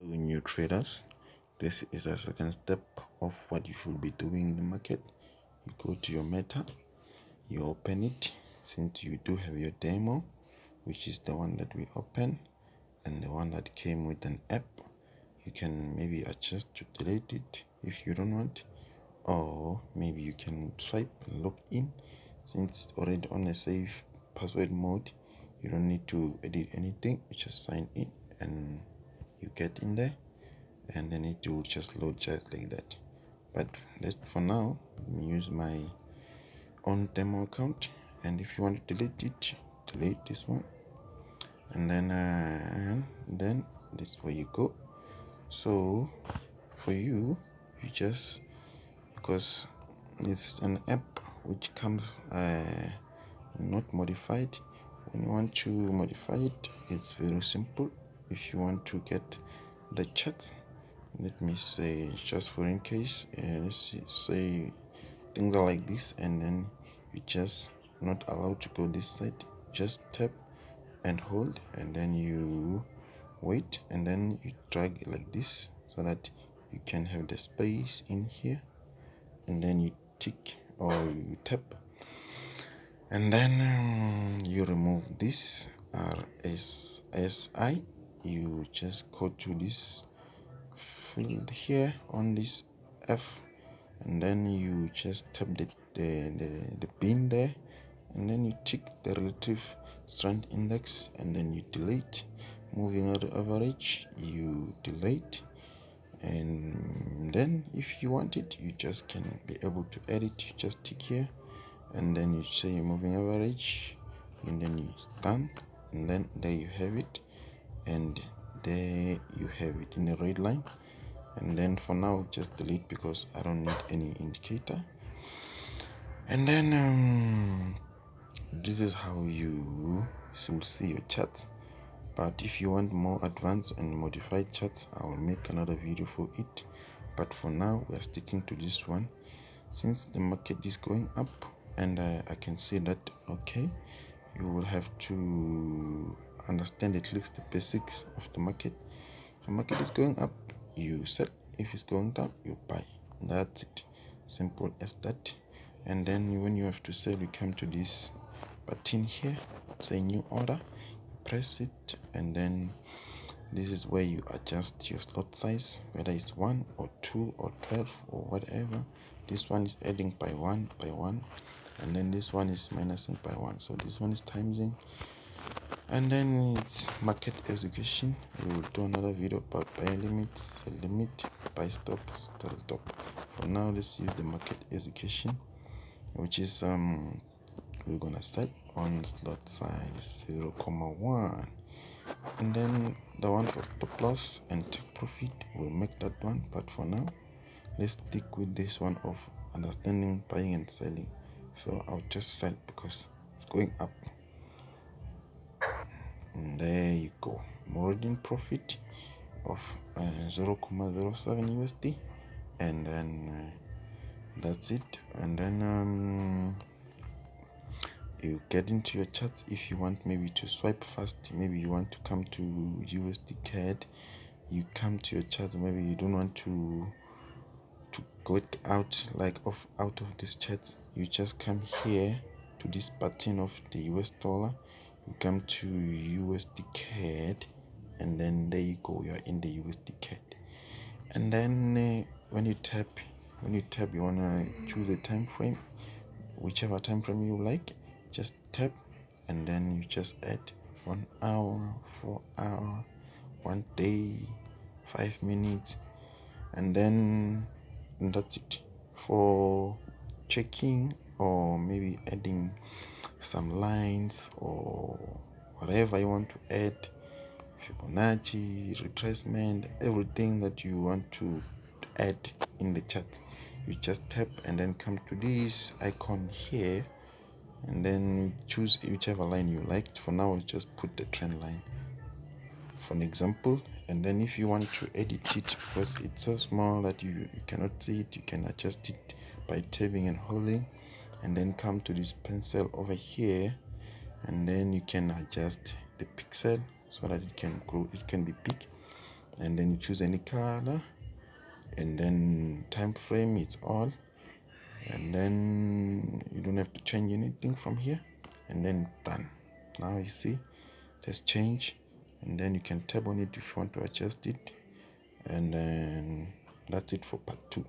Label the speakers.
Speaker 1: new traders. This is a second step of what you should be doing in the market. You go to your meta you open it since you do have your demo which is the one that we open and the one that came with an app. You can maybe adjust to delete it if you don't want or maybe you can swipe and log in. Since it's already on a safe password mode you don't need to edit anything you just sign in and you get in there and then it will just load just like that. But let's for now. Use my own demo account and if you want to delete it delete this one. And then uh, and then this way you go. So for you you just because it's an app which comes uh, not modified. When you want to modify it it's very simple if you want to get the chat let me say just for in case uh, let's say things are like this and then you just not allowed to go this side. Just tap and hold and then you wait and then you drag like this so that you can have the space in here. And then you tick or you tap. And then um, you remove this RSI you just go to this field here on this F and then you just tap the, the, the, the pin there and then you tick the relative strength index and then you delete. Moving average you delete. And then if you want it you just can be able to edit. You just tick here and then you say moving average and then you done and then there you have it and there you have it in a red line. And then for now just delete because I don't need any indicator. And then um, this is how you will see your chart but if you want more advanced and modified charts I will make another video for it. But for now we are sticking to this one. Since the market is going up and uh, I can see that okay you will have to understand at least the basics of the market. The market is going up you sell. If it's going down you buy. That's it. Simple as that. And then when you have to sell you come to this button here. Say new order. You press it and then this is where you adjust your slot size whether it's one or two or 12 or whatever. This one is adding by one by one and then this one is minusing by one. So this one is timesing and then it's market execution we will do another video about buy limit sell limit buy stop sell stop for now let's use the market execution which is um we're gonna set on slot size 0 comma 1 and then the one for stop loss and take profit we'll make that one. But for now let's stick with this one of understanding buying and selling. So i'll just sell because it's going up and there you go. Margin profit of uh, 0.07 usd and then uh, that's it. And then um, you get into your charts if you want maybe to swipe fast. Maybe you want to come to usd cad you come to your chart maybe you don't want to to go out like off out of this chart you just come here to this button of the us dollar come to usd cad and then there you go you're in the usd cad and then uh, when you tap when you tap you want to choose a time frame whichever time frame you like just tap and then you just add one hour four hour one day five minutes and then that's it. For checking or maybe adding some lines or whatever you want to add fibonacci retracement everything that you want to add in the chart you just tap and then come to this icon here and then choose whichever line you liked. For now I'll just put the trend line for an example. And then if you want to edit it because it's so small that you, you cannot see it you can adjust it by tapping and holding and then come to this pencil over here and then you can adjust the pixel so that it can grow it can be big. And then you choose any color and then time frame it's all. And then you don't have to change anything from here and then done. Now you see it change and then you can tap on it if you want to adjust it. And then that's it for part two